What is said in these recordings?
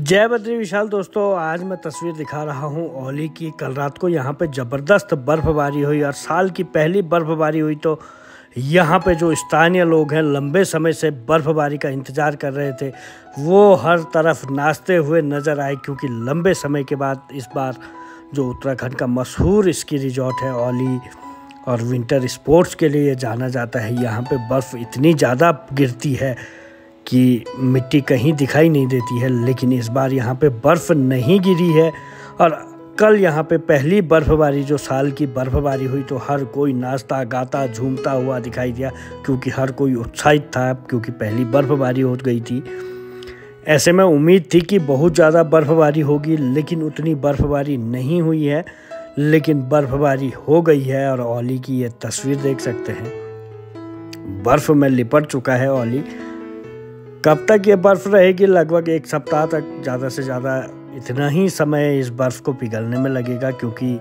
जय बद्री विशाल दोस्तों, आज मैं तस्वीर दिखा रहा हूँ ओली की। कल रात को यहाँ पे ज़बरदस्त बर्फबारी हुई और साल की पहली बर्फबारी हुई तो यहाँ पे जो स्थानीय लोग हैं, लंबे समय से बर्फबारी का इंतज़ार कर रहे थे, वो हर तरफ़ नाचते हुए नज़र आए क्योंकि लंबे समय के बाद इस बार जो उत्तराखंड का मशहूर स्की रिजॉर्ट है ओली और विंटर स्पोर्ट्स के लिए जाना जाता है, यहाँ पर बर्फ़ इतनी ज़्यादा गिरती है कि मिट्टी कहीं दिखाई नहीं देती है, लेकिन इस बार यहाँ पे बर्फ़ नहीं गिरी है। और कल यहाँ पे पहली बर्फबारी, जो साल की बर्फबारी हुई तो हर कोई नाचता गाता झूमता हुआ दिखाई दिया, क्योंकि हर कोई उत्साहित था, क्योंकि पहली बर्फबारी हो गई थी। ऐसे में उम्मीद थी कि बहुत ज़्यादा बर्फबारी होगी, लेकिन उतनी बर्फबारी नहीं हुई है, लेकिन बर्फबारी हो गई है, और ओली की ये तस्वीर देख सकते हैं। बर्फ़ में लिपट चुका है ओली कब तक ये बर्फ़ रहेगी? लगभग एक सप्ताह तक। ज़्यादा से ज़्यादा इतना ही समय इस बर्फ़ को पिघलने में लगेगा, क्योंकि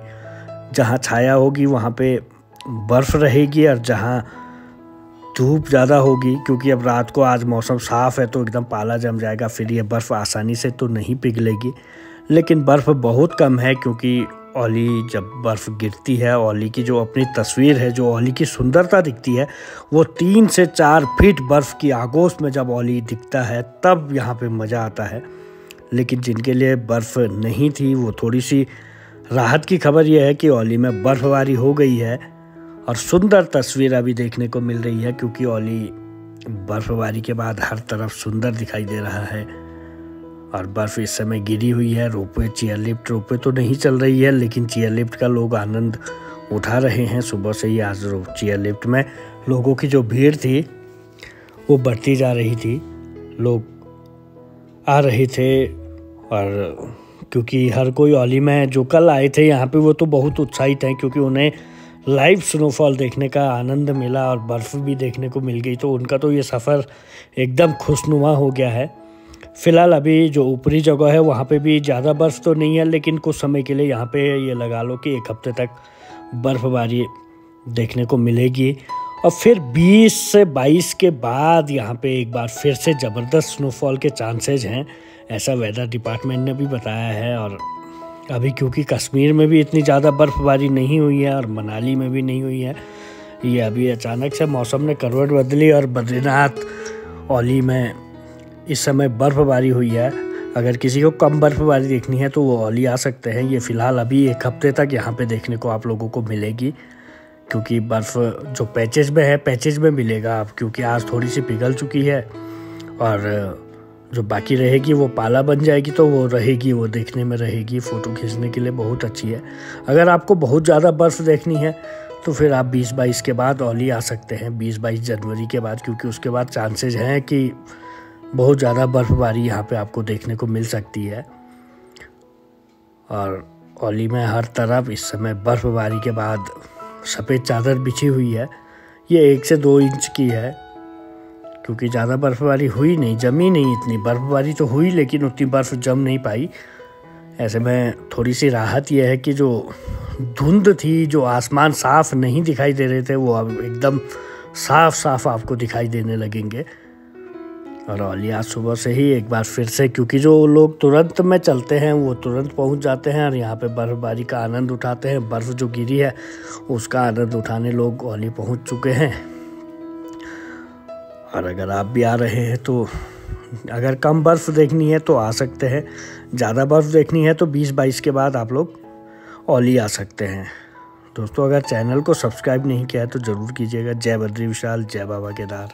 जहाँ छाया होगी, वहाँ पे बर्फ़ रहेगी और जहाँ धूप ज़्यादा होगी, क्योंकि अब रात को आज मौसम साफ़ है तो एकदम पाला जम जाएगा। फिर ये बर्फ़ आसानी से तो नहीं पिघलेगी। लेकिन बर्फ़ बहुत कम है, क्योंकि ओली जब बर्फ़ गिरती है, ओली की जो अपनी तस्वीर है, जो ओली की सुंदरता दिखती है, वो तीन से चार फीट बर्फ़ की आगोश में जब ओली दिखता है, तब यहाँ पे मज़ा आता है। लेकिन जिनके लिए बर्फ़ नहीं थी, वो थोड़ी सी राहत की खबर यह है कि ओली में बर्फ़बारी हो गई है और सुंदर तस्वीर अभी देखने को मिल रही है, क्योंकि ओली बर्फ़बारी के बाद हर तरफ़ सुंदर दिखाई दे रहा है। और बर्फ़ इस समय गिरी हुई है, रोपवे चेयर लिफ्ट रोपवे तो नहीं चल रही है, लेकिन चेयर लिफ्ट का लोग आनंद उठा रहे हैं सुबह से ही आज चेयर लिफ्ट में लोगों की जो भीड़ थी, वो बढ़ती जा रही थी। लोग आ रहे थे और क्योंकि हर कोई ओली में जो कल आए थे, यहाँ पे वो तो बहुत उत्साहित हैं, क्योंकि उन्हें लाइव स्नोफॉल देखने का आनंद मिला और बर्फ़ भी देखने को मिल गई तो उनका तो ये सफ़र एकदम खुशनुमा हो गया है। फ़िलहाल अभी जो ऊपरी जगह है, वहाँ पे भी ज़्यादा बर्फ़ तो नहीं है, लेकिन कुछ समय के लिए यहाँ पे ये लगा लो कि एक हफ़्ते तक बर्फ़बारी देखने को मिलेगी। और फिर 20 से 22 के बाद यहाँ पे एक बार फिर से ज़बरदस्त स्नोफॉल के चांसेज हैं, ऐसा वेदर डिपार्टमेंट ने भी बताया है। और अभी क्योंकि कश्मीर में भी इतनी ज़्यादा बर्फ़बारी नहीं हुई है और मनाली में भी नहीं हुई है, ये अभी अचानक से मौसम ने करवट बदली और बद्रीनाथ ओली में इस समय बर्फ़बारी हुई है। अगर किसी को कम बर्फ़बारी देखनी है तो वो ओली आ सकते हैं। ये फ़िलहाल अभी एक हफ़्ते तक यहाँ पे देखने को आप लोगों को मिलेगी, क्योंकि बर्फ़ जो पैचेज में है पैचेज में मिलेगा आप क्योंकि आज थोड़ी सी पिघल चुकी है। और जो बाकी रहेगी, वो पाला बन जाएगी तो वो रहेगी, वो देखने में रहेगी। फ़ोटो खींचने के लिए बहुत अच्छी है। अगर आपको बहुत ज़्यादा बर्फ़ देखनी है तो फिर आप 20-22 के बाद ओली आ सकते हैं। 20-22 जनवरी के बाद, क्योंकि उसके बाद चांसेज हैं कि बहुत ज़्यादा बर्फ़बारी यहाँ पे आपको देखने को मिल सकती है। और ओली में हर तरफ़ इस समय बर्फ़बारी के बाद सफ़ेद चादर बिछी हुई है। ये एक से दो इंच की है, क्योंकि ज़्यादा बर्फ़बारी हुई नहीं, जमी नहीं इतनी। बर्फ़बारी तो हुई, लेकिन उतनी बर्फ़ जम नहीं पाई। ऐसे में थोड़ी सी राहत यह है कि जो धुंध थी, जो आसमान साफ़ नहीं दिखाई दे रहे थे, वो अब एकदम साफ़ साफ़ आपको दिखाई देने लगेंगे। और औलिया सुबह से ही एक बार फिर से, क्योंकि जो लोग तुरंत में चलते हैं, वो तुरंत पहुँच जाते हैं और यहाँ पे बर्फ़बारी का आनंद उठाते हैं। बर्फ़ जो गिरी है, उसका आनंद उठाने लोग औली पहुँच चुके हैं। और अगर आप भी आ रहे हैं तो अगर कम बर्फ़ देखनी है तो आ सकते हैं। ज़्यादा बर्फ़ देखनी है तो बीस बाईस के बाद आप लोग औली आ सकते हैं। दोस्तों, अगर चैनल को सब्सक्राइब नहीं किया है तो ज़रूर कीजिएगा। जय बद्री विशाल, जय बाबा केदार।